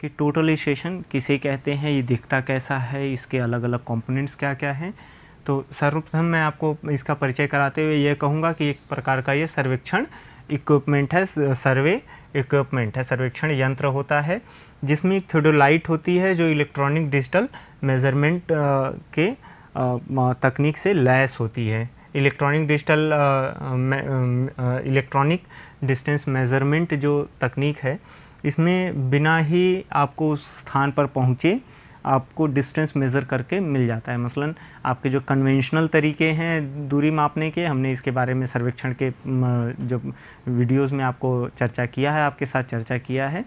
कि total station किसे कहते हैं, ये दिखता कैसा है, इसके अलग अलग कंपोनेंट्स क्या क्या हैं? तो सर्वप्रथम मैं आपको इसका परिचय कराते हुए ये कहूँगा कि एक प्रकार का ये सर्वेक्षण इक्विपमेंट है, सर्वे इक्विपमेंट है, सर्वेक्षण यंत्र होता है, जिसमें एक थोडोलाइट होती है जो इलेक्ट्रॉनिक डिजिटल मेज़रमेंट के तकनीक से लैस होती है। Electronic digital electronic distance measurement जो तकनीक है इसमें बिना ही आपको उस स्थान पर पहुँचे, आपको डिस्टेंस मेज़र करके मिल जाता है। मसलन, आपके जो कन्वेंशनल तरीके हैं दूरी मापने के, हमने इसके बारे में सर्वेक्षण के जो वीडियोस में आपको चर्चा किया है, आपके साथ चर्चा किया है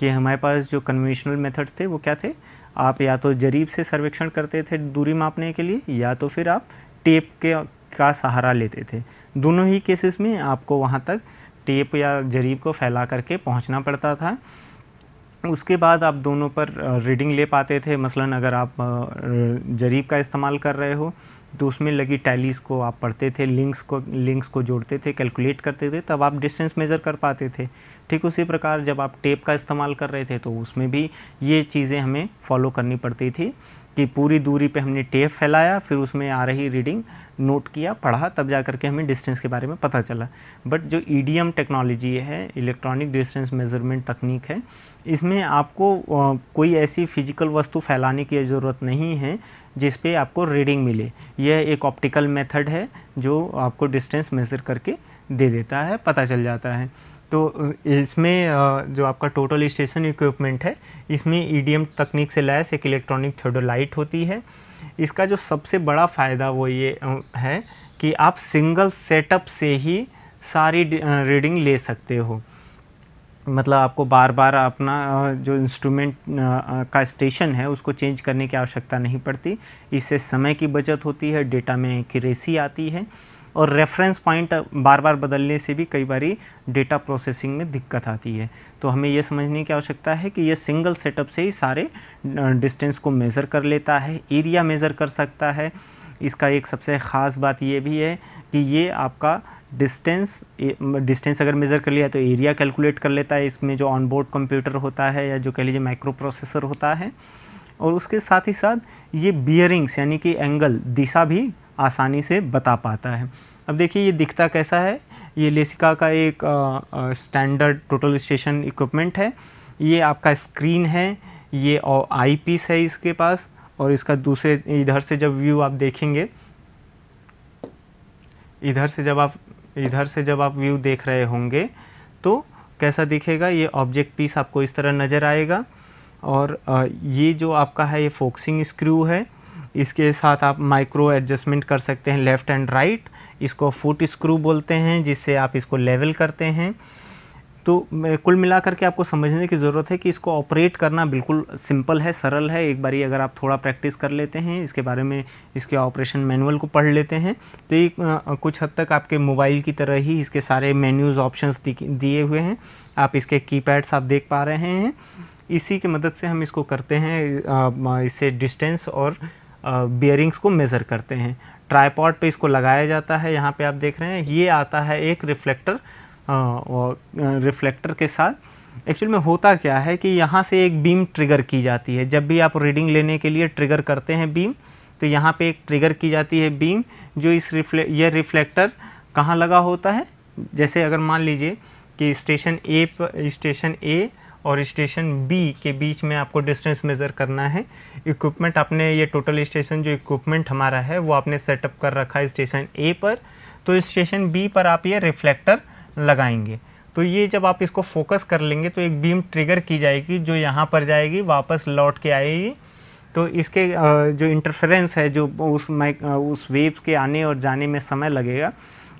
कि हमारे पास जो कन्वेंशनल मेथड्स थे, वो क्या थे? आप या तो जरीब से सर्वेक्षण करते थे दूरी मापने के लिए, या तो फिर आप टेप के, का सहारा लेते थे। दोनों ही केसेस में आपको वहाँ तक टेप या जरीब को फैला करके पहुँचना पड़ता था। उसके बाद आप दोनों पर रीडिंग ले पाते थे। मसलन अगर आप जरीब का इस्तेमाल कर रहे हो तो उसमें लगी टैलीज को आप पढ़ते थे, लिंक्स को लिंक्स को जोड़ते थे, कैलकुलेट करते थे, तब आप डिस्टेंस मेज़र कर पाते थे। ठीक उसी प्रकार जब आप टेप का इस्तेमाल कर रहे थे तो उसमें भी ये चीज़ें हमें फॉलो करनी पड़ती थी। कि पूरी दूरी पे हमने टेप फैलाया, फिर उसमें आ रही रीडिंग नोट किया, पढ़ा, तब जा करके हमें डिस्टेंस के बारे में पता चला। बट जो ई टेक्नोलॉजी है, इलेक्ट्रॉनिक डिस्टेंस मेज़रमेंट तकनीक है, इसमें आपको कोई ऐसी फ़िज़िकल वस्तु फैलाने की ज़रूरत नहीं है, जिस पे आपको रीडिंग मिले। यह एक ऑप्टिकल मेथड है, जो आपको डिस्टेंस मेज़र करके दे देता है, पता चल जाता है। तो इसमें जो आपका टोटल स्टेशन इक्विपमेंट है, इसमें ई e तकनीक से लैस एक इलेक्ट्रॉनिक थ्योडोलाइट होती है। इसका जो सबसे बड़ा फ़ायदा वो ये है कि आप सिंगल सेटअप से ही सारी रीडिंग ले सकते हो। मतलब आपको बार बार अपना जो इंस्ट्रूमेंट का स्टेशन है, उसको चेंज करने की आवश्यकता नहीं पड़ती। इससे समय की बचत होती है डेटा में एक्यूरेसी आती है। और रेफरेंस पॉइंट बार बार बदलने से भी कई बारी डेटा प्रोसेसिंग में दिक्कत आती है। तो हमें यह समझने की आवश्यकता है कि यह सिंगल सेटअप से ही सारे डिस्टेंस को मेज़र कर लेता है एरिया मेज़र कर सकता है। इसका एक सबसे ख़ास बात ये भी है कि ये आपका डिस्टेंस डिस्टेंस अगर मेज़र कर लिया तो एरिया कैलकुलेट कर लेता है। इसमें जो ऑनबोर्ड कंप्यूटर होता है या जो कह लीजिए माइक्रो प्रोसेसर होता है और उसके साथ ही साथ ये बियरिंग्स यानी कि एंगल दिशा भी आसानी से बता पाता है। अब देखिए, ये दिखता कैसा है? ये लेसिका का एक स्टैंडर्ड टोटल स्टेशन इक्विपमेंट है। ये आपका स्क्रीन है, ये आई पीस है इसके पास, और इसका दूसरे, इधर से जब व्यू आप देखेंगे, इधर से जब आप, इधर से जब आप व्यू देख रहे होंगे तो कैसा दिखेगा? ये ऑब्जेक्ट पीस आपको इस तरह नज़र आएगा, और ये जो आपका है, ये फोक्सिंग स्क्रू है इसके साथ आप माइक्रो एडजस्टमेंट कर सकते हैं लेफ़्ट एंड राइट इसको फुट स्क्रू बोलते हैं, जिससे आप इसको लेवल करते हैं। तो कुल मिलाकर के आपको समझने की ज़रूरत है कि इसको ऑपरेट करना बिल्कुल सिंपल है, सरल है। एक बारी अगर आप थोड़ा प्रैक्टिस कर लेते हैं, इसके बारे में इसके ऑपरेशन मैनुअल को पढ़ लेते हैं तो ये कुछ हद तक आपके मोबाइल की तरह ही इसके सारे मेन्यूज़ ऑप्शंस दिए हुए हैं। आप इसके कीपैड्स आप देख पा रहे हैं। इसी की मदद से हम इसको करते हैं इससे डिस्टेंस और बियरिंग्स को मेज़र करते हैं। ट्राईपॉड पे इसको लगाया जाता है, यहाँ पे आप देख रहे हैं, ये आता है एक रिफ्लेक्टर रिफ्लेक्टर के साथ। एक्चुअल में होता क्या है कि यहाँ से एक बीम ट्रिगर की जाती है। जब भी आप रीडिंग लेने के लिए ट्रिगर करते हैं बीम तो यहाँ पे एक ट्रिगर की जाती है बीम जो इस रिफ्ले यह रिफ्लेक्टर कहाँ लगा होता है? जैसे अगर मान लीजिए कि स्टेशन ए पर स्टेशन ए और स्टेशन बी के बीच में आपको डिस्टेंस मेज़र करना है इक्विपमेंट आपने, ये टोटल स्टेशन जो इक्विपमेंट हमारा है, वो आपने सेटअप कर रखा है स्टेशन ए पर। तो स्टेशन बी पर आप ये रिफ्लेक्टर लगाएँगे। तो ये जब आप इसको फोकस कर लेंगे तो एक बीम ट्रिगर की जाएगी, जो यहाँ पर जाएगी, वापस लौट के आएगी। तो इसके जो इंटरफेरेंस है, जो उस माइक उस वेव के आने और जाने में समय लगेगा,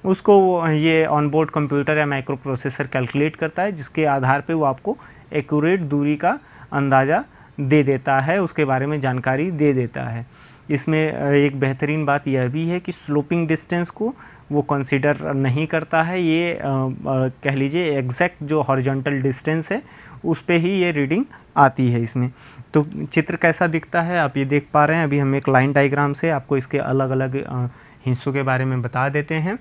उसको ये ऑनबोर्ड कंप्यूटर या माइक्रो प्रोसेसर कैलकुलेट करता है, जिसके आधार पे वो आपको एक्यूरेट दूरी का अंदाज़ा दे देता है उसके बारे में जानकारी दे देता है। इसमें एक बेहतरीन बात यह भी है कि स्लोपिंग डिस्टेंस को वो कंसिडर नहीं करता है। ये आ, आ, कह लीजिए एग्जैक्ट जो हॉरिजॉन्टल डिस्टेंस है उस पर ही ये रीडिंग आती है इसमें। तो चित्र कैसा दिखता है आप ये देख पा रहे हैं। अभी हम एक लाइन डाइग्राम से आपको इसके अलग अलग हिस्सों के बारे में बता देते हैं।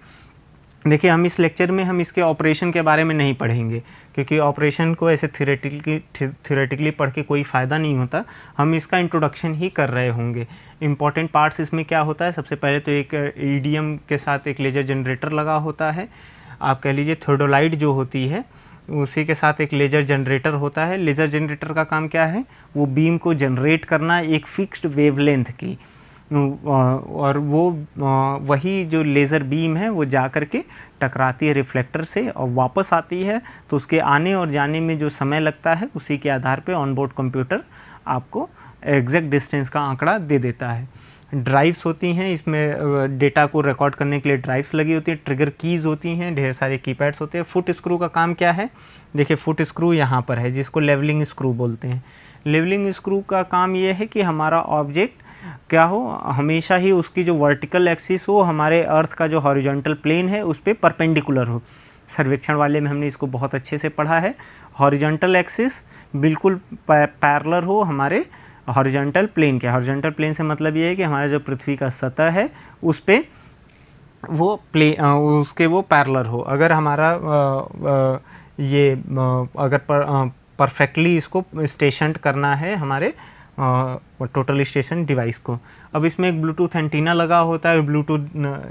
देखिए हम इस लेक्चर में हम इसके ऑपरेशन के बारे में नहीं पढ़ेंगे। क्योंकि ऑपरेशन को ऐसे थिरेटिकली थियोरेटिकली पढ़ के कोई फ़ायदा नहीं होता। हम इसका इंट्रोडक्शन ही कर रहे होंगे। इंपॉर्टेंट पार्ट्स इसमें क्या होता है? सबसे पहले तो एक ईडीएम के साथ एक लेजर जनरेटर लगा होता है। आप कह लीजिए थोडोलाइट जो होती है, उसी के साथ एक लेजर जनरेटर होता है। लेजर जनरेटर का काम क्या है? वो बीम को जनरेट करना एक फिक्स्ड वेवलेंथ की। और वो वही जो लेज़र बीम है, वो जा कर के टकराती है रिफ्लेक्टर से और वापस आती है। तो उसके आने और जाने में जो समय लगता है, उसी के आधार पे ऑनबोर्ड कंप्यूटर आपको एग्जैक्ट डिस्टेंस का आंकड़ा दे देता है। ड्राइव्स होती हैं, इसमें डेटा को रिकॉर्ड करने के लिए ड्राइव्स लगी होती हैं ट्रिगर कीज़ होती हैं, ढेर सारे कीपैड्स होते हैं। फुट स्क्रू का काम क्या है? देखिए फुट स्क्रू यहाँ पर है, जिसको लेवलिंग स्क्रू बोलते हैं। लेवलिंग स्क्रू का काम ये है कि हमारा ऑब्जेक्ट क्या हो हमेशा ही उसकी जो वर्टिकल एक्सिस हो हमारे अर्थ का जो हॉरिजॉन्टल प्लेन है उस पर परपेंडिकुलर हो। सर्वेक्षण वाले में हमने इसको बहुत अच्छे से पढ़ा है। हॉरिजॉन्टल एक्सिस बिल्कुल पैरलर हो हमारे हॉरिजॉन्टल प्लेन के। हॉरिजॉन्टल प्लेन से मतलब ये है कि हमारा जो पृथ्वी का सतह है उस पर वो प्ले उसके वो पैरलर हो। अगर हमारा आ, आ, ये अगर पर, परफेक्टली इसको स्टेशन करना है हमारे टोटल स्टेशन डिवाइस को। अब इसमें एक ब्लूटूथ एंटीना लगा होता है ब्लूटूथ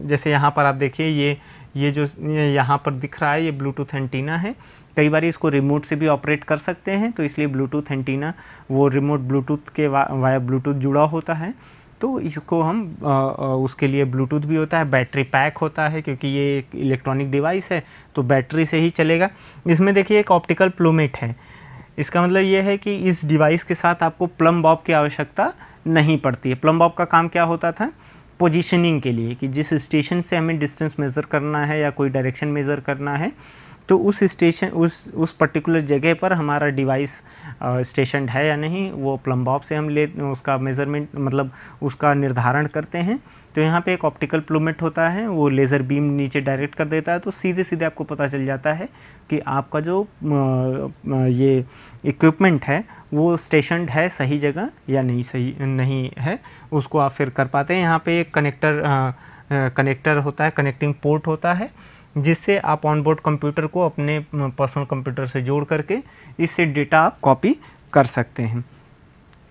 जैसे यहाँ पर आप देखिए ये ये जो यहाँ पर दिख रहा है ये ब्लूटूथ एंटीना है। कई बार इसको रिमोट से भी ऑपरेट कर सकते हैं तो इसलिए ब्लूटूथ एंटीना वो रिमोट ब्लूटूथ के वा, वाया ब्लूटूथ जुड़ा होता है। तो इसको हम आ, आ, उसके लिए ब्लूटूथ भी होता है बैटरी पैक होता है क्योंकि ये एक इलेक्ट्रॉनिक डिवाइस है तो बैटरी से ही चलेगा। इसमें देखिए एक ऑप्टिकल प्लूमेट है। इसका मतलब ये है कि इस डिवाइस के साथ आपको प्लम बॉब की आवश्यकता नहीं पड़ती है। प्लम बॉब का काम क्या होता था? पोजीशनिंग के लिए कि जिस स्टेशन से हमें डिस्टेंस मेज़र करना है या कोई डायरेक्शन मेज़र करना है तो उस स्टेशन उस उस पर्टिकुलर जगह पर हमारा डिवाइस स्टेशन है या नहीं, वो प्लम बॉब से हम ले, उसका मेज़रमेंट मतलब उसका निर्धारण करते हैं। तो यहाँ पे एक ऑप्टिकल प्लूमेट होता है, वो लेज़र बीम नीचे डायरेक्ट कर देता है तो सीधे सीधे आपको पता चल जाता है कि आपका जो ये इक्विपमेंट है, वो स्टेशन है सही जगह या नहीं सही, नहीं है, उसको आप फिर कर पाते हैं। यहाँ पे एक कनेक्टर कनेक्टर होता है कनेक्टिंग पोर्ट होता है। जिससे आप ऑनबोर्ड कंप्यूटर को अपने पर्सनल कंप्यूटर से जोड़ करके इससे डेटा आप कॉपी कर सकते हैं।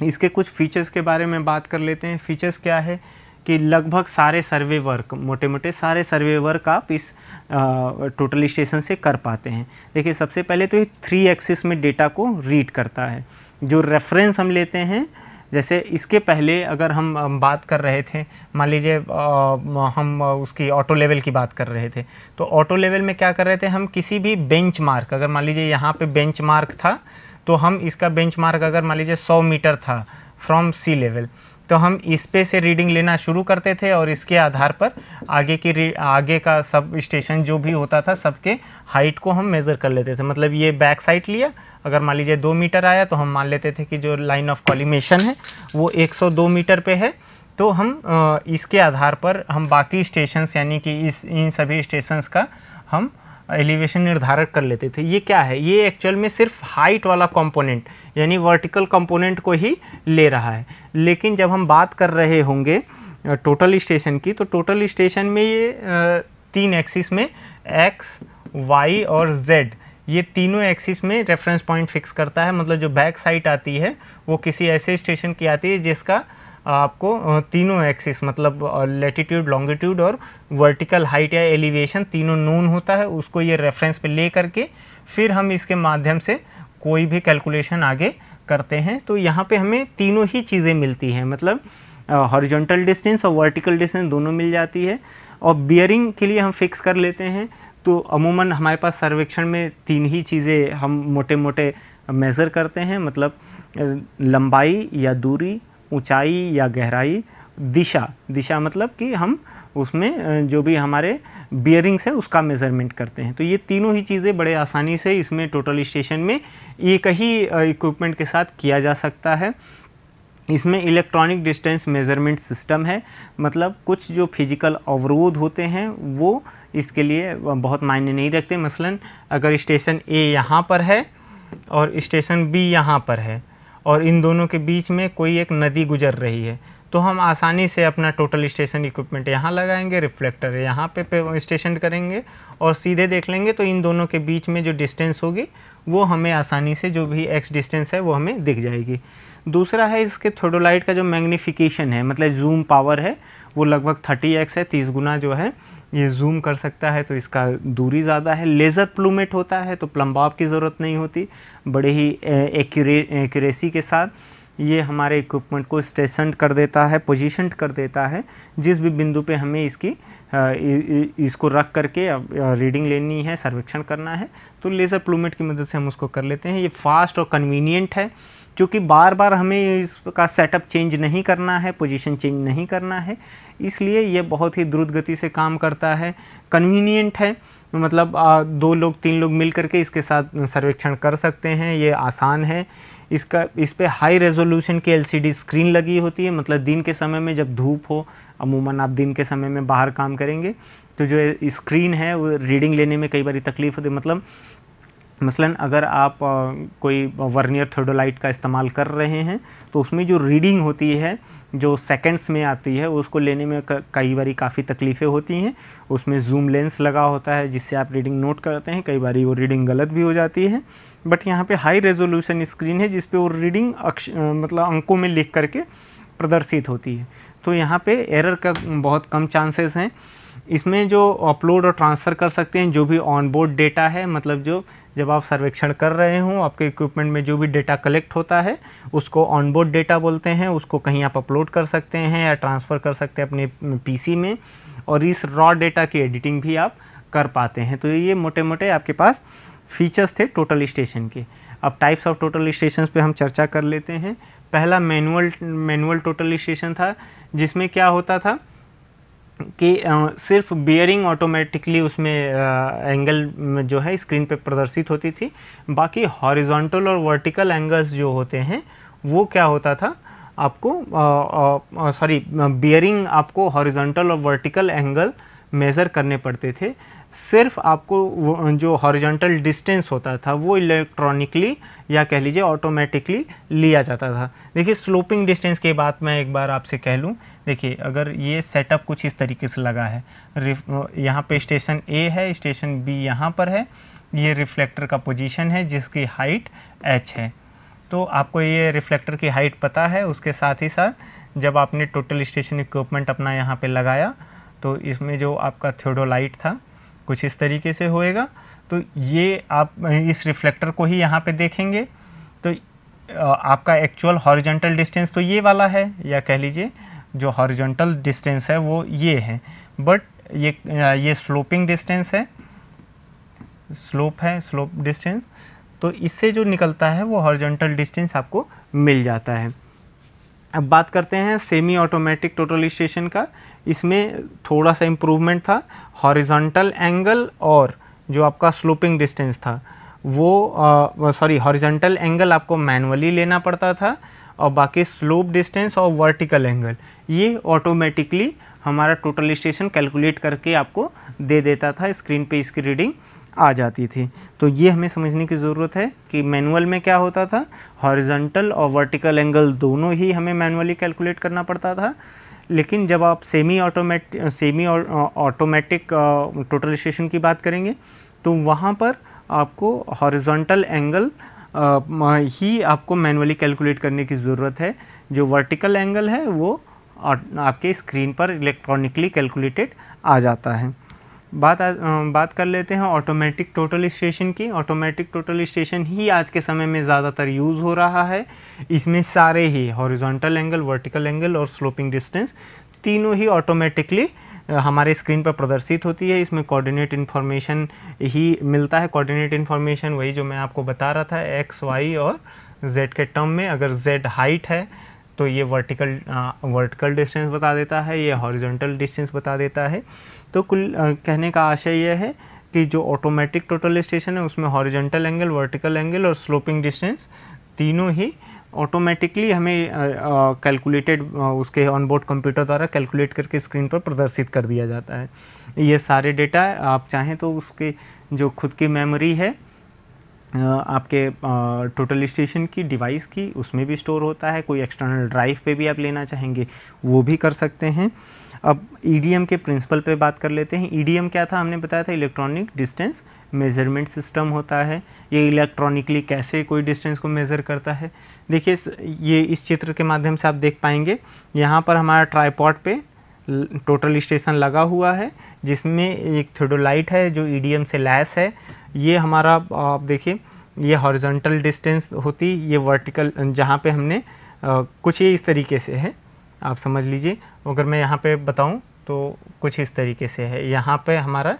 इसके कुछ फीचर्स के बारे में बात कर लेते हैं। फीचर्स क्या है कि लगभग सारे सर्वे वर्क मोटे मोटे सारे सर्वे वर्क आप इस टोटल स्टेशन से कर पाते हैं। देखिए, सबसे पहले तो ये थ्री एक्सिस में डेटा को रीड करता है। जो रेफरेंस हम लेते हैं जैसे इसके पहले अगर हम बात कर रहे थे, मान लीजिए हम उसकी ऑटो लेवल की बात कर रहे थे तो ऑटो लेवल में क्या कर रहे थे हम? किसी भी बेंच मार्क अगर मान लीजिए यहाँ पे बेंच मार्क था तो हम इसका बेंच मार्क अगर मान लीजिए सौ मीटर था फ्रॉम सी लेवल तो हम इस पे से रीडिंग लेना शुरू करते थे और इसके आधार पर आगे की आगे का सब स्टेशन जो भी होता था, सबके हाइट को हम मेज़र कर लेते थे। मतलब ये बैक साइड लिया, अगर मान लीजिए दो मीटर आया तो हम मान लेते थे कि जो लाइन ऑफ़ कॉलिमेशन है, वो 102 मीटर पे है। तो हम इसके आधार पर हम बाकी स्टेशंस यानी कि इस, इन सभी स्टेशंस का हम एलिवेशन निर्धारित कर लेते थे। ये क्या है? ये एक्चुअल में सिर्फ़ हाइट वाला कंपोनेंट यानी वर्टिकल कंपोनेंट को ही ले रहा है। लेकिन जब हम बात कर रहे होंगे टोटल स्टेशन की तो टोटल स्टेशन में ये तीन एक्सिस में एक्स वाई और जेड ये तीनों एक्सिस में रेफरेंस पॉइंट फिक्स करता है। मतलब जो बैक साइड आती है, वो किसी ऐसे स्टेशन की आती है जिसका आपको तीनों एक्सिस मतलब लेटीट्यूड लॉन्गिट्यूड और वर्टिकल हाइट या एलिवेशन तीनों नोन होता है, उसको ये रेफरेंस पे ले करके फिर हम इसके माध्यम से कोई भी कैलकुलेशन आगे करते हैं। तो यहाँ पे हमें तीनों ही चीज़ें मिलती हैं मतलब हॉरिजॉन्टल डिस्टेंस और वर्टिकल डिस्टेंस दोनों मिल जाती है। और बियरिंग के लिए हम फिक्स कर लेते हैं तो अमूमन हमारे पास सर्वेक्षण में तीन ही चीज़ें हम मोटे मोटे मेज़र करते हैं मतलब लंबाई या दूरी ऊंचाई या गहराई दिशा दिशा मतलब कि हम उसमें जो भी हमारे बियरिंग्स है, उसका मेज़रमेंट करते हैं। तो ये तीनों ही चीज़ें बड़े आसानी से इसमें टोटल स्टेशन में एक ही इक्विपमेंट के साथ किया जा सकता है। इसमें इलेक्ट्रॉनिक डिस्टेंस मेज़रमेंट सिस्टम है। मतलब कुछ जो फ़िज़िकल अवरोध होते हैं, वो इसके लिए बहुत मायने नहीं रखते। मसलन, अगर स्टेशन ए यहाँ पर है और स्टेशन बी यहाँ पर है और इन दोनों के बीच में कोई एक नदी गुजर रही है। तो हम आसानी से अपना टोटल स्टेशन इक्विपमेंट यहाँ लगाएँगे रिफ्लेक्टर यहाँ पे, पे स्टेशन करेंगे और सीधे देख लेंगे तो इन दोनों के बीच में जो डिस्टेंस होगी वो हमें आसानी से जो भी एक्स डिस्टेंस है वो हमें दिख जाएगी। दूसरा है इसके थोडोलाइट का जो मैग्नीफिकेशन है मतलब जूम पावर है वो लगभग थर्टी एक्स है तीस गुना जो है ये जूम कर सकता है तो इसका दूरी ज़्यादा है। लेज़र प्लूमेट होता है तो प्लम्बाब की ज़रूरत नहीं होती। बड़े ही एक्यूरेसी के साथ ये हमारे इक्विपमेंट को स्टेशन कर देता है पोजीशन कर देता है। जिस भी बिंदु पे हमें इसकी इसको रख करके रीडिंग लेनी है, सर्वेक्षण करना है तो लेज़र प्लूमेट की मदद से हम उसको कर लेते हैं। ये फास्ट और कन्वीनियंट है। क्योंकि बार बार हमें इसका सेटअप चेंज नहीं करना है पोजीशन चेंज नहीं करना है, इसलिए ये बहुत ही द्रुत गति से काम करता है। कन्वीनियंट है मतलब दो लोग, तीन लोग मिल करके इसके साथ सर्वेक्षण कर सकते हैं, ये आसान है। इसका, इस पर हाई रेजोल्यूशन की एलसीडी स्क्रीन लगी होती है मतलब दिन के समय में जब धूप हो, अमूमन आप दिन के समय में बाहर काम करेंगे तो जो स्क्रीन है, वो रीडिंग लेने में कई बार तकलीफ़ होती है मतलब मसलन अगर आप कोई वर्नियर थर्डोलाइट का इस्तेमाल कर रहे हैं तो उसमें जो रीडिंग होती है, जो सेकंड्स में आती है, उसको लेने में कई बार काफ़ी तकलीफ़ें होती हैं। उसमें जूम लेंस लगा होता है, जिससे आप रीडिंग नोट करते हैं, कई बार वो रीडिंग गलत भी हो जाती है। बट यहाँ पे हाई रेजोल्यूशन स्क्रीन है, जिस पे वो रीडिंग अक्ष मतलब अंकों में लिख करके प्रदर्शित होती है। तो यहाँ पे एरर का बहुत कम चांसेस हैं। इसमें जो अपलोड और ट्रांसफ़र कर सकते हैं, जो भी ऑन बोर्ड डेटा है मतलब जो, जब आप सर्वेक्षण कर रहे हों, आपके इक्विपमेंट में जो भी डेटा कलेक्ट होता है, उसको ऑनबोर्ड डेटा बोलते हैं, उसको कहीं आप अपलोड कर सकते हैं या ट्रांसफ़र कर सकते हैं अपने पीसी में, और इस रॉ डेटा की एडिटिंग भी आप कर पाते हैं। तो ये मोटे मोटे आपके पास फीचर्स थे टोटल स्टेशन के। अब टाइप्स ऑफ़ टोटल स्टेशन पे हम चर्चा कर लेते हैं। पहला मैनुअल मैनुअल टोटल स्टेशन था, जिसमें क्या होता था कि सिर्फ़ बियरिंग ऑटोमेटिकली उसमें एंगल जो है स्क्रीन पे प्रदर्शित होती थी। बाकी हॉरिजॉन्टल और वर्टिकल एंगल्स जो होते हैं, वो क्या होता था? आपको सॉरी बियरिंग आपको हॉरिजॉन्टल और वर्टिकल एंगल मेज़र करने पड़ते थे। सिर्फ़ आपको जो हॉरिजॉन्टल डिस्टेंस होता था, वो इलेक्ट्रॉनिकली या कह लीजिए ऑटोमेटिकली लिया जाता था। देखिए स्लोपिंग डिस्टेंस के बाद मैं एक बार आपसे कह लूँ। देखिए, अगर ये सेटअप कुछ इस तरीके से लगा है। यहाँ पे स्टेशन ए है स्टेशन बी यहाँ पर है। ये रिफ्लेक्टर का पोजीशन है, जिसकी हाइट एच है। तो आपको ये रिफ्लेक्टर की हाइट पता है, उसके साथ ही साथ जब आपने टोटल स्टेशन इक्विपमेंट अपना यहाँ पे लगाया तो इसमें जो आपका थियोडोलाइट था, कुछ इस तरीके से होएगा। तो ये आप, इस रिफ्लेक्टर को ही यहाँ पे देखेंगे। तो आपका एक्चुअल हॉरिजेंटल डिस्टेंस तो ये वाला है, या कह लीजिए, जो हॉरिजेंटल डिस्टेंस है वो ये है। बट ये ये स्लोपिंग डिस्टेंस है। स्लोप है स्लोप डिस्टेंस तो इससे जो निकलता है वो हॉरिजेंटल डिस्टेंस आपको मिल जाता है। अब बात करते हैं सेमी ऑटोमेटिक टोटल स्टेशन का। इसमें थोड़ा सा इम्प्रूवमेंट था। हॉरिजॉन्टल एंगल और जो आपका स्लोपिंग डिस्टेंस था, वो सॉरी हॉरिजॉन्टल एंगल आपको मैनुअली लेना पड़ता था और बाकी स्लोप डिस्टेंस और वर्टिकल एंगल ये ऑटोमेटिकली हमारा टोटल स्टेशन कैलकुलेट करके आपको दे देता था स्क्रीन पे इसकी रीडिंग आ जाती थी। तो ये हमें समझने की ज़रूरत है कि मैनुअल में क्या होता था? हॉरिजॉन्टल और वर्टिकल एंगल दोनों ही हमें मैनुअली कैलकुलेट करना पड़ता था। लेकिन जब आप semi automatic semi automatic total station की बात करेंगे तो वहाँ पर आपको हॉरिजॉन्टल एंगल ही आपको मैनुअली कैलकुलेट करने की ज़रूरत है। जो वर्टिकल एंगल है, वो आपके स्क्रीन पर इलेक्ट्रॉनिकली कैलकुलेटेड आ जाता है। बात आ, बात कर लेते हैं ऑटोमेटिक टोटल स्टेशन की। ऑटोमेटिक टोटल स्टेशन ही आज के समय में ज़्यादातर यूज़ हो रहा है। इसमें सारे ही हॉरिजॉन्टल एंगल वर्टिकल एंगल और स्लोपिंग डिस्टेंस तीनों ही ऑटोमेटिकली हमारे स्क्रीन पर प्रदर्शित होती है। इसमें कोऑर्डिनेट इन्फॉर्मेशन ही मिलता है। कोऑर्डिनेट इन्फॉर्मेशन वही जो मैं आपको बता रहा था एक्स वाई और जेड के टर्म में। अगर जेड हाइट है तो ये वर्टिकल वर्टिकल डिस्टेंस बता देता है। ये हॉरिजॉन्टल डिस्टेंस बता देता है। तो कुल आ, कहने का आशय यह है कि जो ऑटोमेटिक टोटल स्टेशन है उसमें हॉरिजेंटल एंगल वर्टिकल एंगल और स्लोपिंग डिस्टेंस तीनों ही ऑटोमेटिकली हमें कैलकुलेटेड उसके ऑनबोर्ड कंप्यूटर द्वारा कैलकुलेट करके स्क्रीन पर प्रदर्शित कर दिया जाता है। ये सारे डेटा आप चाहें तो उसके जो खुद की मेमोरी है आपके टोटल स्टेशन की डिवाइस की उसमें भी स्टोर होता है। कोई एक्सटर्नल ड्राइव पे भी आप लेना चाहेंगे वो भी कर सकते हैं। अब ई e के प्रिंसिपल पे बात कर लेते हैं। ई e क्या था? हमने बताया था इलेक्ट्रॉनिक डिस्टेंस मेज़रमेंट सिस्टम होता है। ये इलेक्ट्रॉनिकली कैसे कोई डिस्टेंस को मेज़र करता है? देखिए ये इस चित्र के माध्यम से आप देख पाएँगे। यहाँ पर हमारा ट्राईपॉड पे टोटल स्टेशन लगा हुआ है जिसमें एक थोडोलाइट है जो ई e से लैस है। ये हमारा आप देखिए ये हॉरिजॉन्टल डिस्टेंस होती ये वर्टिकल जहाँ पे हमने आ, कुछ ये इस तरीके से है। आप समझ लीजिए। अगर मैं यहाँ पे बताऊँ तो कुछ इस तरीके से है। यहाँ पे हमारा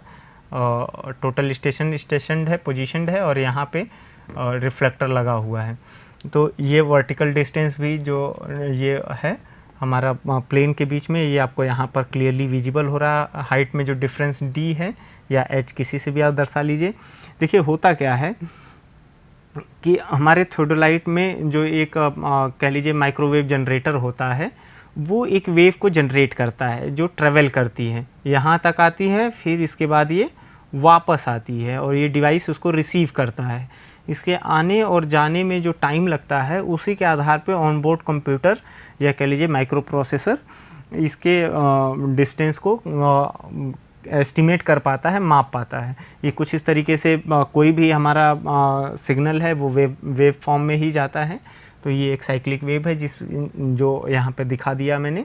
टोटल स्टेशन स्टेशन है पोजिशन है और यहाँ पे रिफ्लेक्टर लगा हुआ है। तो ये वर्टिकल डिस्टेंस भी जो, ये है, हमारा प्लेन के बीच में, ये आपको यहाँ पर क्लियरली विजिबल हो रहा हाइट में जो डिफरेंस डी है, या एच किसी से भी आप दर्शा लीजिए। देखिए, होता क्या है कि हमारे थोडोलाइट में जो एक कह लीजिए माइक्रोवेव जनरेटर होता है वो एक वेव को जनरेट करता है जो ट्रेवल करती है। यहाँ तक आती है फिर इसके बाद ये वापस आती है और ये डिवाइस उसको रिसीव करता है। इसके आने और जाने में जो टाइम लगता है उसी के आधार पे ऑनबोर्ड कंप्यूटर या कह लीजिए माइक्रो प्रोसेसर इसके डिस्टेंस को एस्टिमेट कर पाता है माप पाता है। ये कुछ इस तरीके से आ, कोई भी हमारा सिग्नल है वो वेव वेव फॉर्म में ही जाता है। तो ये एक साइक्लिक वेव है, जिस, जो यहाँ पे दिखा दिया मैंने,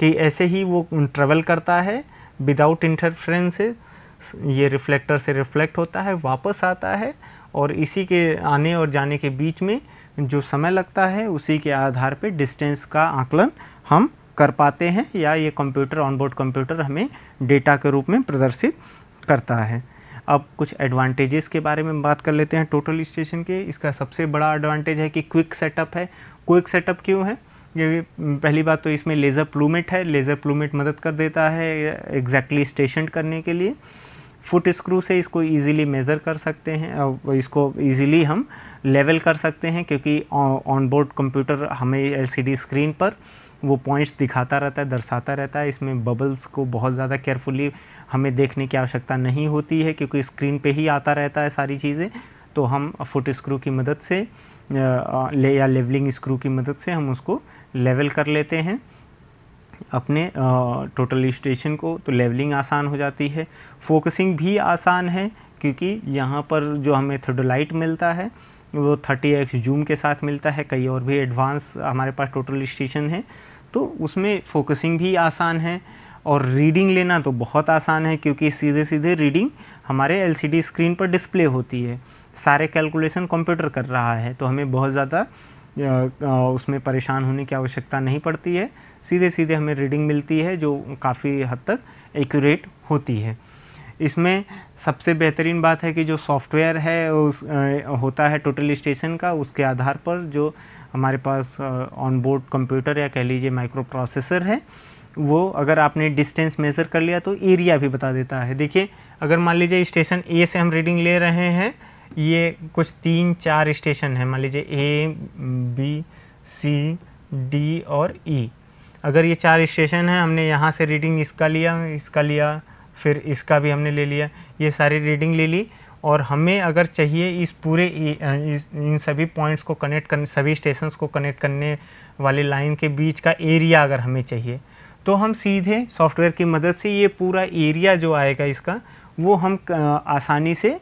कि ऐसे ही वो ट्रेवल करता है विदाउट इंटरफ्रेंस ये रिफ्लेक्टर से रिफ्लेक्ट होता है, वापस आता है, और इसी के आने और जाने के बीच में जो समय लगता है, उसी के आधार पर डिस्टेंस का आकलन हम कर पाते हैं, या ये कंप्यूटर ऑनबोर्ड कंप्यूटर हमें डेटा के रूप में प्रदर्शित करता है। अब कुछ एडवांटेजेस के बारे में बात कर लेते हैं टोटल स्टेशन के। इसका सबसे बड़ा एडवांटेज है कि क्विक सेटअप है। क्विक सेटअप क्यों है? ये पहली बात तो इसमें लेज़र प्लूमेट है। लेज़र प्लूमेट मदद कर देता है एग्जैक्टली स्टेशन करने के लिए। फुट स्क्रू से इसको इजीली मेज़र कर सकते हैं। इसको इजीली हम लेवल कर सकते हैं क्योंकि ऑन बोर्ड कंप्यूटर हमें एलसीडी स्क्रीन पर वो पॉइंट्स दिखाता रहता है, दर्शाता रहता है। इसमें बबल्स को बहुत ज़्यादा केयरफुली हमें देखने की आवश्यकता नहीं होती है क्योंकि स्क्रीन पे ही आता रहता है सारी चीज़ें तो हम फुट स्क्रू की मदद से ले या लेवलिंग स्क्रू की मदद से हम उसको लेवल कर लेते हैं। अपने टोटल स्टेशन को तो लेवलिंग आसान हो जाती है। फोकसिंग भी आसान है क्योंकि यहाँ पर जो हमें थोडोलाइट मिलता है, वो 30x जूम के साथ मिलता है, कई और भी एडवांस हमारे पास टोटल स्टेशन है तो उसमें फोकसिंग भी आसान है। और रीडिंग लेना तो बहुत आसान है, क्योंकि सीधे सीधे रीडिंग हमारे एलसीडी स्क्रीन पर डिस्प्ले होती है। सारे कैलकुलेशन कंप्यूटर कर रहा है तो हमें बहुत ज़्यादा उसमें परेशान होने की आवश्यकता नहीं पड़ती है। सीधे सीधे हमें रीडिंग मिलती है, जो काफ़ी हद तक एक्यूरेट होती है। इसमें सबसे बेहतरीन बात है कि जो सॉफ्टवेयर है, उस होता है टोटल स्टेशन का, उसके आधार पर जो हमारे पास ऑन बोर्ड कंप्यूटर या कह लीजिए माइक्रो प्रोसेसर है वो अगर आपने डिस्टेंस मेज़र कर लिया तो एरिया भी बता देता है। देखिए अगर मान लीजिए स्टेशन ए से हम रीडिंग ले रहे हैं ये कुछ तीन चार स्टेशन है। मान लीजिए ए बी सी डी और ई e. अगर ये चार स्टेशन है हमने यहाँ से रीडिंग इसका लिया इसका लिया फिर इसका भी हमने ले लिया ये सारी रीडिंग ले ली। और हमें अगर चाहिए इस पूरे इस, इन सभी पॉइंट्स को कनेक्ट करने सभी स्टेशंस को कनेक्ट करने वाली लाइन के बीच का एरिया अगर हमें चाहिए तो हम सीधे सॉफ्टवेयर की मदद से ये पूरा एरिया जो आएगा इसका, वो हम आसानी से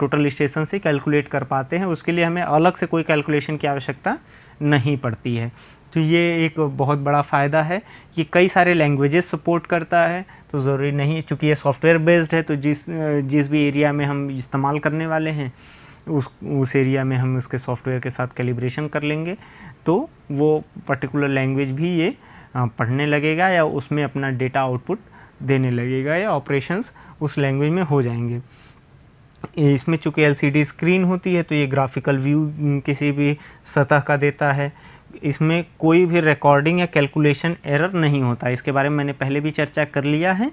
टोटल स्टेशन से कैलकुलेट कर पाते हैं। उसके लिए हमें अलग से कोई कैलकुलेशन की आवश्यकता नहीं पड़ती है। तो ये एक बहुत बड़ा फ़ायदा है कि कई सारे लैंग्वेजेस सपोर्ट करता है। तो ज़रूरी नहीं, चूँकि ये सॉफ्टवेयर बेस्ड है तो जिस जिस भी एरिया में हम इस्तेमाल करने वाले हैं उस उस एरिया में हम उसके सॉफ्टवेयर के साथ कैलिब्रेशन कर लेंगे तो वो पर्टिकुलर लैंग्वेज भी ये पढ़ने लगेगा या उसमें अपना डेटा आउटपुट देने लगेगा या ऑपरेशंस उस लैंग्वेज में हो जाएँगे। इसमें चूँकि एलसीडी स्क्रीन होती है तो ये ग्राफिकल व्यू किसी भी सतह का देता है। इसमें कोई भी रिकॉर्डिंग या कैलकुलेशन एरर नहीं होता। इसके बारे में मैंने पहले भी चर्चा कर लिया है।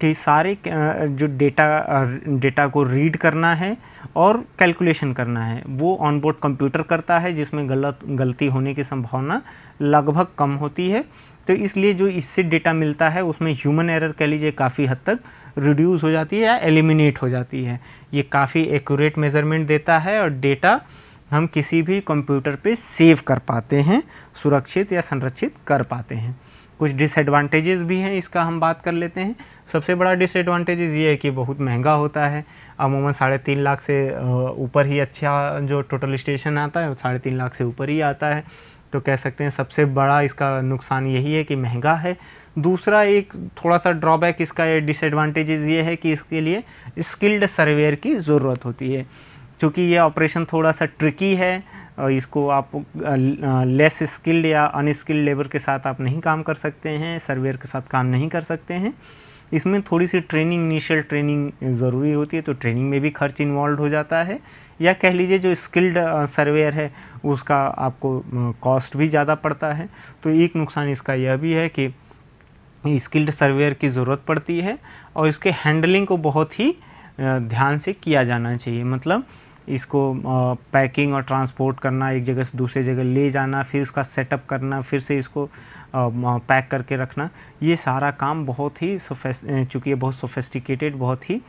कि सारे जो डेटा डेटा को रीड करना है और कैलकुलेशन करना है। वो ऑनबोर्ड कंप्यूटर करता है, जिसमें गलत, गलती होने की संभावना लगभग कम होती है। तो इसलिए जो इससे डेटा मिलता है, उसमें ह्यूमन एरर कह लीजिए काफ़ी हद तक रिड्यूस हो जाती है या एलिमिनेट हो जाती है। ये काफ़ी एक्यूरेट मेज़रमेंट देता है और डेटा हम किसी भी कंप्यूटर पे सेव कर पाते हैं, सुरक्षित या संरक्षित कर पाते हैं। कुछ डिसएडवांटेजेस भी हैं, इसका हम बात कर लेते हैं। सबसे बड़ा डिसएडवांटेजेस ये है कि बहुत महँगा होता है। अमूमन साढ़े तीन लाख से ऊपर ही अच्छा जो टोटल स्टेशन आता है साढ़े तीन लाख से ऊपर ही आता है। तो कह सकते हैं सबसे बड़ा इसका नुकसान यही है कि महँगा है। दूसरा एक थोड़ा सा ड्रॉबैक इसका डिसएडवांटेजेस ये है कि इसके लिए स्किल्ड सर्वेयर की ज़रूरत होती है। क्योंकि ये ऑपरेशन थोड़ा सा ट्रिकी है इसको आप लेस स्किल्ड या अनस्किल्ड लेबर के साथ आप नहीं काम कर सकते हैं सर्वेयर के साथ काम नहीं कर सकते हैं। इसमें थोड़ी सी ट्रेनिंग इनिशियल ट्रेनिंग ज़रूरी होती है तो ट्रेनिंग में भी खर्च इन्वॉल्व हो जाता है। या कह लीजिए जो स्किल्ड सर्वेयर है, उसका आपको कॉस्ट भी ज़्यादा पड़ता है। तो एक नुकसान इसका यह भी है कि स्किल्ड सर्वेयर की ज़रूरत पड़ती है और इसके हैंडलिंग को बहुत ही ध्यान से किया जाना चाहिए। मतलब इसको पैकिंग और ट्रांसपोर्ट करना, एक जगह से दूसरे जगह ले जाना, फिर इसका सेटअप करना, फिर से इसको पैक करके रखना। ये सारा काम बहुत ही चूँकि ये बहुत सोफेस्टिकेटेड बहुत ही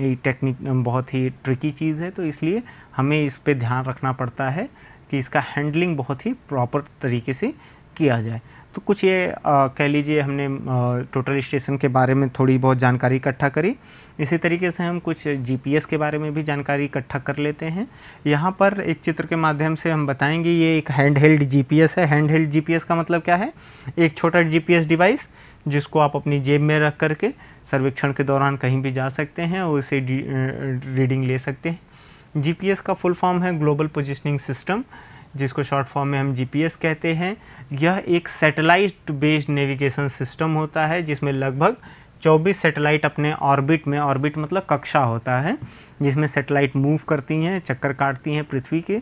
टेक्निक बहुत ही ट्रिकी चीज़ है तो इसलिए हमें इस पर ध्यान रखना पड़ता है कि इसका हैंडलिंग बहुत ही प्रॉपर तरीके से किया जाए। तो कुछ ये कह लीजिए हमने टोटल स्टेशन के बारे में थोड़ी बहुत जानकारी इकट्ठा करी। इसी तरीके से हम कुछ जीपीएस के बारे में भी जानकारी इकट्ठा कर लेते हैं। यहाँ पर एक चित्र के माध्यम से हम बताएँगे, ये एक हैंड हेल्ड जी है। हैंड हेल्ड जी का मतलब क्या है? एक छोटा जीपीएस डिवाइस जिसको आप अपनी जेब में रख करके सर्वेक्षण के दौरान कहीं भी जा सकते हैं और उसे रीडिंग ले सकते हैं। जीपीएस का फुल फॉर्म है ग्लोबल पोजिशनिंग सिस्टम जिसको शॉर्ट फॉर्म में हम जीपीएस कहते हैं, यह एक सैटेलाइट बेस्ड नेविगेशन सिस्टम होता है, जिसमें लगभग 24 सैटेलाइट अपने ऑर्बिट में ऑर्बिट मतलब कक्षा होता है, जिसमें सैटेलाइट मूव करती हैं, चक्कर काटती हैं पृथ्वी के।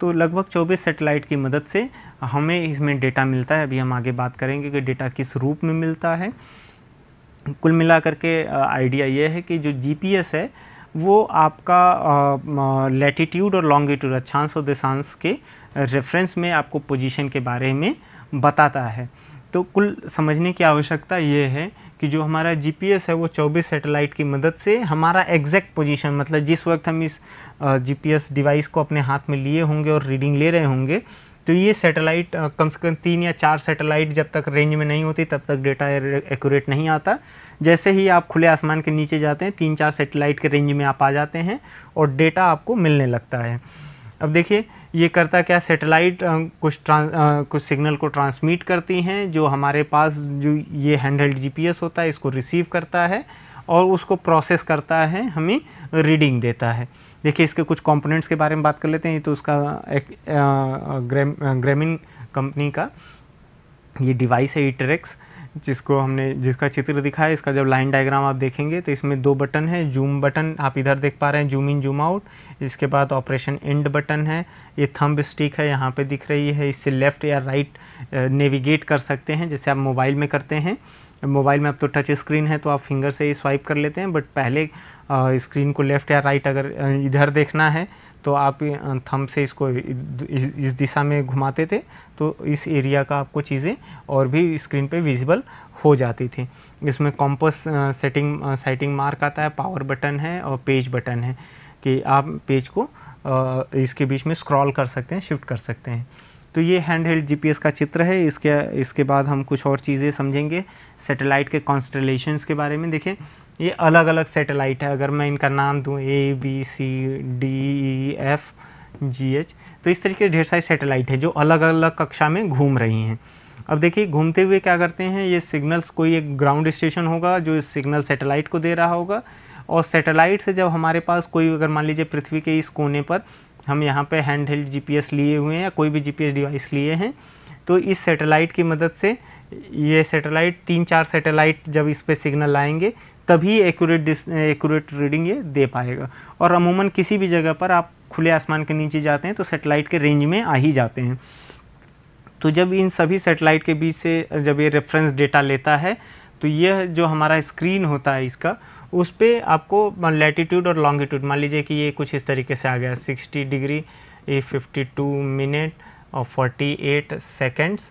तो लगभग 24 सैटेलाइट की मदद से हमें इसमें डेटा मिलता है। अभी हम आगे बात करेंगे कि डेटा किस रूप में मिलता है। कुल मिलाकर के आइडिया ये है कि जो जीपीएस है, वो आपका लेटीट्यूड और लॉन्गिट्यूड अक्षांश और देशांश के रेफरेंस में आपको पोजीशन के बारे में बताता है। तो कुल समझने की आवश्यकता ये है कि जो हमारा जीपीएस है, वो 24 सैटेलाइट की मदद से हमारा एग्जैक्ट पोजीशन मतलब जिस वक्त हम इस जीपीएस डिवाइस को अपने हाथ में लिए होंगे और रीडिंग ले रहे होंगे तो ये सैटेलाइट कम से कम तीन या चार सैटेलाइट जब तक रेंज में नहीं होती, तब तक डेटा एक्यूरेट नहीं आता। जैसे ही आप खुले आसमान के नीचे जाते हैं, तीन चार सैटेलाइट के रेंज में आप आ जाते हैं और डेटा आपको मिलने लगता है। अब देखिए, ये करता क्या सैटेलाइट कुछ ट्रांस कुछ सिग्नल को ट्रांसमिट करती हैं, जो हमारे पास जो ये हैंडहेल्ड जीपीएस होता है, इसको रिसीव करता है और उसको प्रोसेस करता है, हमें रीडिंग देता है। देखिए, इसके कुछ कंपोनेंट्स के बारे में बात कर लेते हैं, ये तो उसका एक ग्रेम ग्रेमिन कंपनी का ये डिवाइस है ईटरेक्स जिसको हमने, जिसका चित्र दिखा है इसका जब लाइन डायग्राम आप देखेंगे तो इसमें दो बटन है जूम बटन आप इधर देख पा रहे हैं जूम इन जूम आउट इसके बाद ऑपरेशन एंड बटन है, ये थंब स्टिक है, यहाँ पे दिख रही है, इससे लेफ़्ट या राइट नेविगेट कर सकते हैं, जैसे आप मोबाइल में करते हैं। मोबाइल में अब तो टच स्क्रीन है तो आप फिंगर से ही स्वाइप कर लेते हैं बट पहले स्क्रीन को लेफ़्ट या राइट अगर इधर देखना है तो आप थम से इसको इस दिशा में घुमाते थे तो इस एरिया का आपको चीज़ें और भी स्क्रीन पे विजिबल हो जाती थी। इसमें कॉम्पस सेटिंग सेटिंग मार्क आता है पावर बटन है और पेज बटन है कि आप पेज को इसके बीच में स्क्रॉल कर सकते हैं शिफ्ट कर सकते हैं। तो ये हैंड हेल्ड जी का चित्र है। इसके इसके बाद हम कुछ और चीज़ें समझेंगे। सेटेलाइट के कॉन्स्टलेशंस के बारे में देखें। ये अलग अलग सेटेलाइट है। अगर मैं इनका नाम दूँ A B C D E F G H तो इस तरीके ढेर सारी सेटेलाइट है जो अलग अलग कक्षा में घूम रही हैं। अब देखिए, घूमते हुए क्या करते हैं, ये सिग्नल्स, कोई एक ग्राउंड स्टेशन होगा जो इस सिग्नल सेटेलाइट को दे रहा होगा और सेटेलाइट से जब हमारे पास कोई अगर मान लीजिए पृथ्वी के इस कोने पर हम यहाँ पे हैंड हेल्ड जी लिए हुए हैं या कोई भी जीपीएस डिवाइस लिए हैं तो इस सेटेलाइट की मदद से ये सेटेलाइट, तीन चार सेटेलाइट जब इस पर सिग्नल आएँगे तभी एक्यूरेट एक्यूरेट रीडिंग ये दे पाएगा। और अमूमन किसी भी जगह पर आप खुले आसमान के नीचे जाते हैं तो सेटेलाइट के रेंज में आ ही जाते हैं। तो जब इन सभी सेटेलाइट के बीच से जब ये रेफरेंस डेटा लेता है तो यह जो हमारा स्क्रीन होता है इसका, उस पर आपको लैटीट्यूड और लॉन्गिट्यूड मान लीजिए कि ये कुछ इस तरीके से आ गया 60 डिग्री ए 52 मिनट और 48 सेकंड्स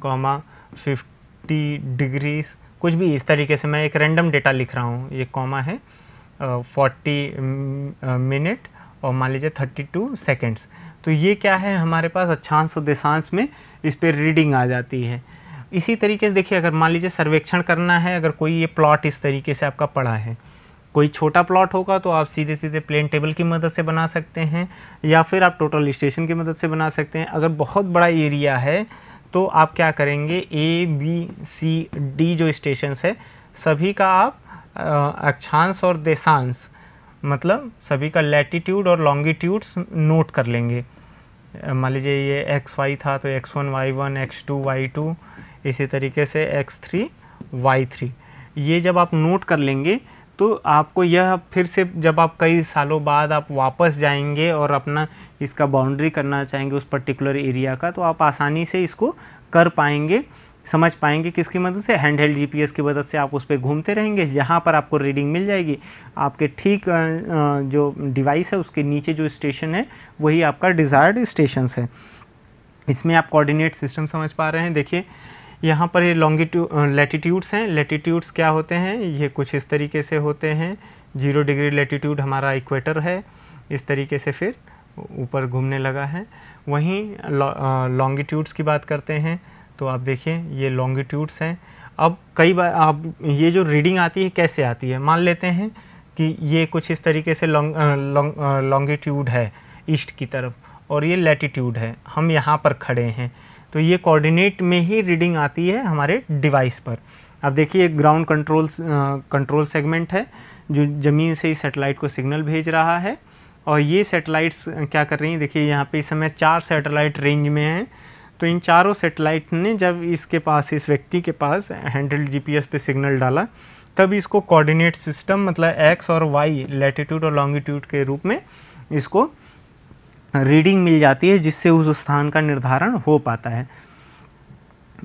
कॉमा थर्टी डिग्रीज कुछ भी इस तरीके से मैं एक रैंडम डेटा लिख रहा हूँ, ये कॉमा है फोर्टी मिनट और मान लीजिए थर्टी टू सेकेंड्स तो ये क्या है हमारे पास? अच्छांश और देशांश में इस पर रीडिंग आ जाती है। इसी तरीके से देखिए, अगर मान लीजिए सर्वेक्षण करना है, अगर कोई ये प्लॉट इस तरीके से आपका पड़ा है। कोई छोटा प्लॉट होगा तो आप सीधे सीधे प्लेन टेबल की मदद से बना सकते हैं या फिर आप टोटल स्टेशन की मदद से बना सकते हैं। अगर बहुत बड़ा एरिया है तो आप क्या करेंगे? ए बी सी डी जो स्टेशन है, सभी का आप अक्षांश और देशांश मतलब सभी का लैटिट्यूड और लॉन्गिट्यूड्स नोट कर लेंगे। मान लीजिए ये एक्स वाई था तो X one Y one X two Y two इसी तरीके से एक्स थ्री वाई थ्री ये जब आप नोट कर लेंगे तो आपको यह फिर से जब आप कई सालों बाद आप वापस जाएँगे और अपना इसका बाउंड्री करना चाहेंगे उस पर्टिकुलर एरिया का तो आप आसानी से इसको कर पाएँगे, समझ पाएँगे किसकी मदद से? हैंड हेल्ड जी की मदद से आप उस पर घूमते रहेंगे, जहाँ पर आपको रीडिंग मिल जाएगी। आपके ठीक जो डिवाइस है उसके नीचे जो स्टेशन है, वही आपका डिज़ायर्ड स्टेशन है। इसमें आप कोऑर्डिनेट सिस्टम समझ पा रहे हैं। देखिए यहाँ पर ये लॉन्गिट्यूड लेटीट्यूड्स हैं। लेटीट्यूड्स क्या होते हैं? ये कुछ इस तरीके से होते हैं। ज़ीरो डिग्री लेटीट्यूड हमारा इक्वेटर है। इस तरीके से फिर ऊपर घूमने लगा है। वहीं लॉन्गिट्यूड्स की बात करते हैं तो आप देखिए, ये लॉन्गिट्यूड्स हैं। अब कई बार आप ये जो रीडिंग आती है, कैसे आती है? मान लेते हैं कि ये कुछ इस तरीके से लॉन्गिट्यूड है ईस्ट की तरफ़, और ये लेटीट्यूड है। हम यहाँ पर खड़े हैं। तो ये कोऑर्डिनेट में ही रीडिंग आती है हमारे डिवाइस पर। अब देखिए एक ग्राउंड कंट्रोल कंट्रोल सेगमेंट है, जो ज़मीन से ही सेटेलाइट को सिग्नल भेज रहा है। और ये सेटेलाइट्स क्या कर रही हैं? देखिए, यहाँ पे इस समय चार सेटेलाइट रेंज में हैं। तो इन चारों सेटेलाइट ने जब इसके पास, इस व्यक्ति के पास हैंडल्ड जीपीएस पे सिग्नल डाला, तब इसको कोऑर्डिनेट सिस्टम मतलब एक्स और वाई लेटीट्यूड और लॉन्गिट्यूड के रूप में इसको रीडिंग मिल जाती है जिससे उस स्थान का निर्धारण हो पाता है।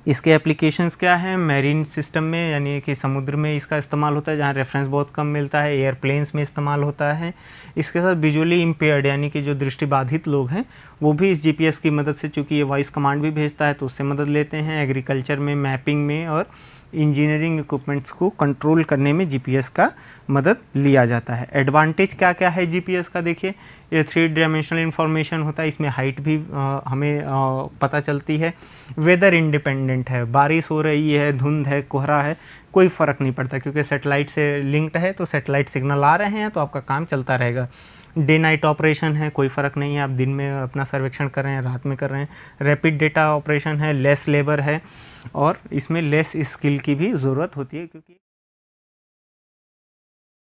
इसके एप्लीकेशंस क्या हैं? मैरीन सिस्टम में, यानी कि समुद्र में इसका इस्तेमाल होता है, जहाँ रेफरेंस बहुत कम मिलता है एयरप्लेन्स में इस्तेमाल होता है। इसके साथ विजुअली इम्पेयर्ड यानी कि जो दृष्टिबाधित लोग हैं, वो भी इस जीपीएस की मदद से, चूँकि ये वॉइस कमांड भी भेजता है तो उससे मदद लेते हैं। एग्रीकल्चर में मैपिंग में और इंजीनियरिंग इक्विपमेंट्स को कंट्रोल करने में जीपीएस का मदद लिया जाता है। एडवांटेज क्या क्या है जीपीएस का? देखिए ये थ्री डायमेंशनल इन्फॉर्मेशन होता है इसमें हाइट भी आ, हमें आ, पता चलती है। वेदर इंडिपेंडेंट है बारिश हो रही है धुंध है कोहरा है कोई फ़र्क नहीं पड़ता क्योंकि सेटेलाइट से लिंक्ड है तो सेटेलाइट सिग्नल आ रहे हैं तो आपका काम चलता रहेगा। डे नाइट ऑपरेशन है कोई फ़र्क नहीं है आप दिन में अपना सर्वेक्षण कर रहे हैं रात में कर रहे हैं। रैपिड डेटा ऑपरेशन है लेस लेबर है। और इसमें लेस स्किल की भी ज़रूरत होती है क्योंकि